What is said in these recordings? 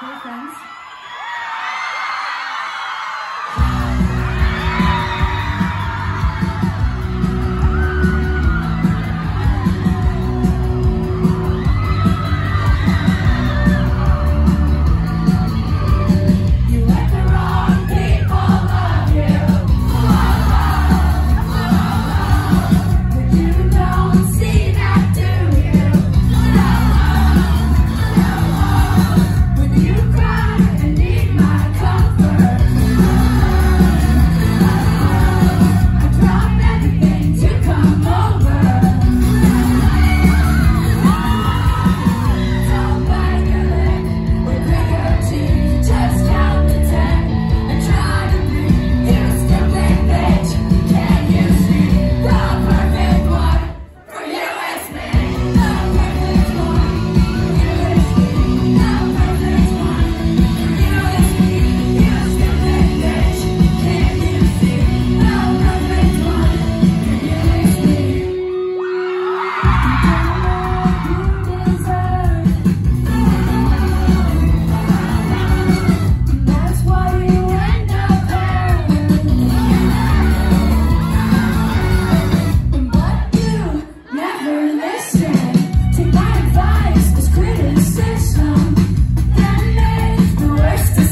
Hey friends.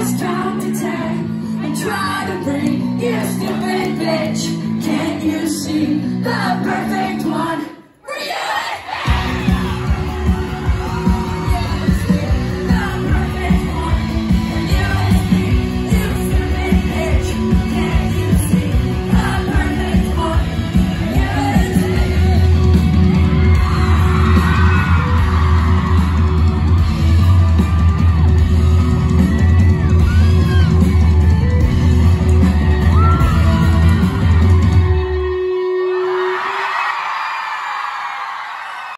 Just time to take and try to bring you stupid bitch.